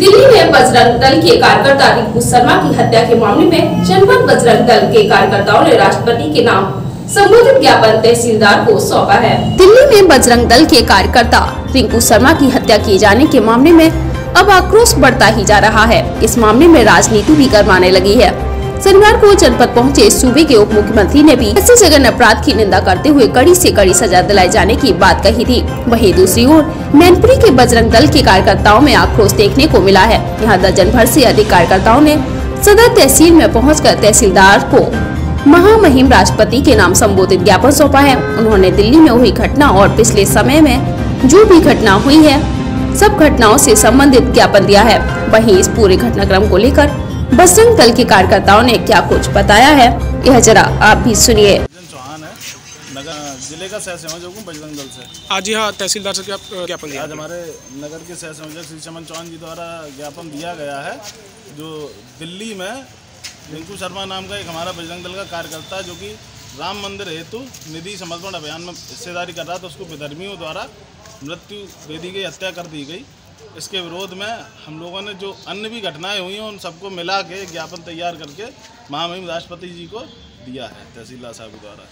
बजरंग दल के कार्यकर्ता रिंकू शर्मा की हत्या के मामले में जनपद बजरंग दल के कार्यकर्ताओं ने राष्ट्रपति के नाम संबोधित ज्ञापन तहसीलदार को सौंपा है। दिल्ली में बजरंग दल के कार्यकर्ता रिंकू शर्मा की हत्या किए जाने के मामले में अब आक्रोश बढ़ता ही जा रहा है। इस मामले में राजनीति भी गरमाने लगी है। शनिवार को जनपद पहुँचे सूबे के उप मुख्यमंत्री ने भी ऐसे जघन्य अपराध की निंदा करते हुए कड़ी से कड़ी सजा दिलाए जाने की बात कही थी। वहीं दूसरी ओर, मैनपुरी के बजरंग दल के कार्यकर्ताओं में आक्रोश देखने को मिला है। यहाँ दर्जन भर से अधिक कार्यकर्ताओं ने सदर तहसील में पहुंचकर तहसीलदार को महामहिम राष्ट्रपति के नाम संबोधित ज्ञापन सौंपा है। उन्होंने दिल्ली में हुई घटना और पिछले समय में जो भी घटना हुई है, सब घटनाओं से संबंधित ज्ञापन दिया है। वहीं इस पूरे घटनाक्रम को लेकर बजरंग दल के कार्यकर्ताओं ने क्या कुछ बताया है? यह जरा आप भी सुनिए। जन चौहान है नगर ज़िले का सह संयोजक हूँ बजरंग दल से। आज यहाँ तहसीलदार से क्या ज्ञापन दिया? आज हमारे नगर के सह संयोजक श्री चमन चौहान जी द्वारा ज्ञापन दिया गया है जो दिल्ली में रिंकू शर्मा नाम का एक हमारा बजरंग दल का कार्यकर्ता है जो कि राम मंदिर हेतु निधि समर्पण अभियान में हिस्सेदारी कर रहा था उसको विधर्मियों द्वारा मृत्यु दे दी गई हत्या कर दी गई। इसके विरोध में हम लोगों ने जो अन्य भी घटनाएँ हुई हैं, उन सबको मिला के ज्ञापन तैयार करके महामहिम राष्ट्रपति जी को दिया है, तहसीलदार साहब द्वारा।